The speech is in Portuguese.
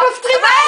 pra futebol.